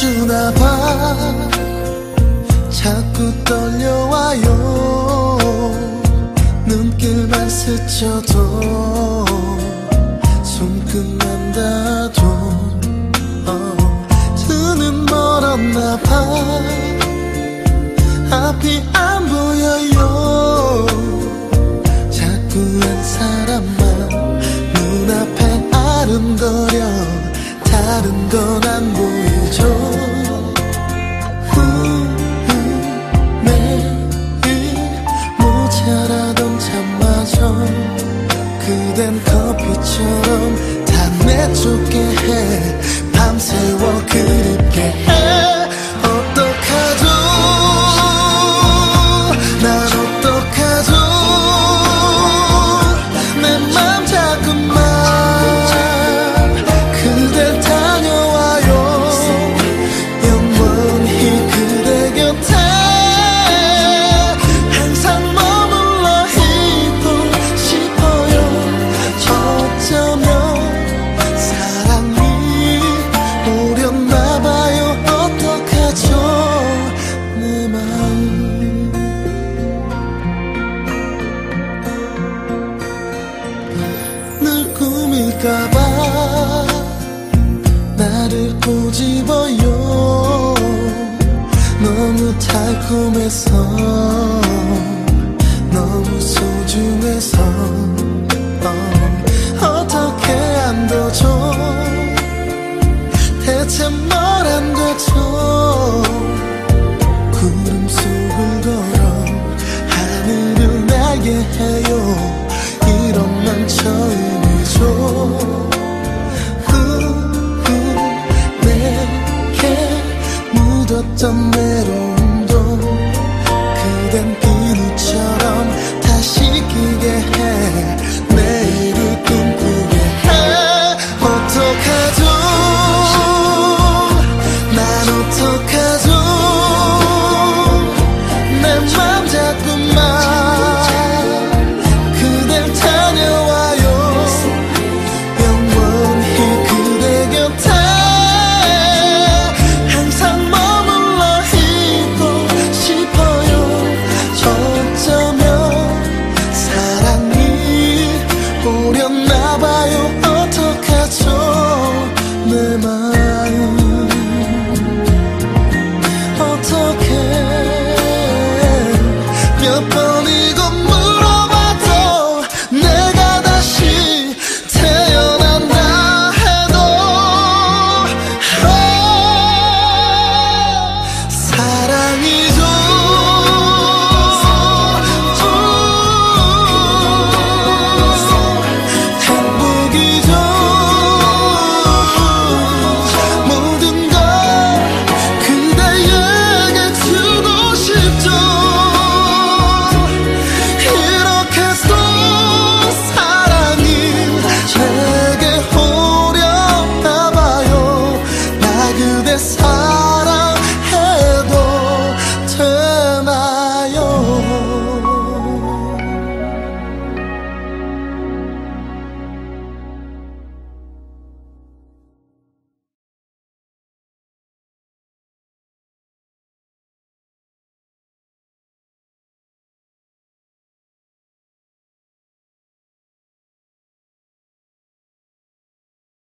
주나 봐. 자꾸 떨려와요. 눈길만 스쳐도 손끝난다도 어, 눈은 멀었나 봐. 앞이 안 보여요 꿈일까봐 나를 꼬집어요. 너무 달콤해서 너무 소중해서 어, 어떻게 안도죠 to me.